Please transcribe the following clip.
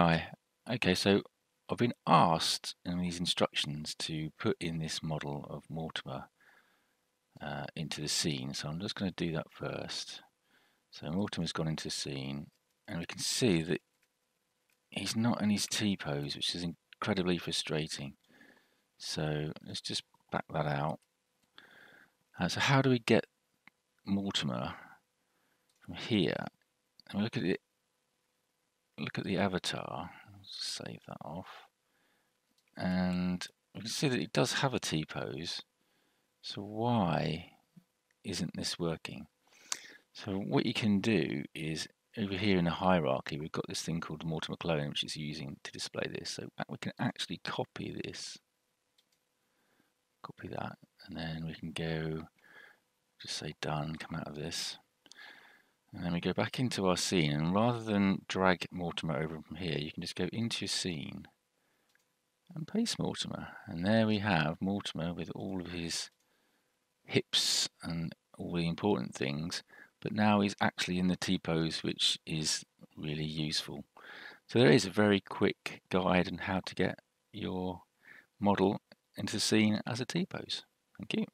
Okay, so I've been asked in these instructions to put in this model of Mortimer uh, into the scene, so I'm just going to do that first. So Mortimer's gone into the scene, and we can see that he's not in his T-pose, which is incredibly frustrating. So let's just back that out. Uh, so how do we get Mortimer from here? And we look at it. Look at the avatar save that off. And we can see that it does have a T-pose. So why isn't this working? So what you can do is over here in the hierarchy, we've got this thing called Mortimer Clone, which is using to display this. So we can actually copy this, copy that, and then we can go, just say done, come out of this. And then we go back into our scene, and rather than drag Mortimer over from here, you can just go into your scene and paste Mortimer. And there we have Mortimer with all of his hips and all the important things, but now he's actually in the T-pose, which is really useful. So there is a very quick guide on how to get your model into the scene as a T-pose. Thank you.